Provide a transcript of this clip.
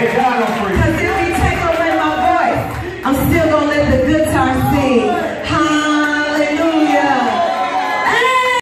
Because if he take away my voice, I'm still going to let the good times sing.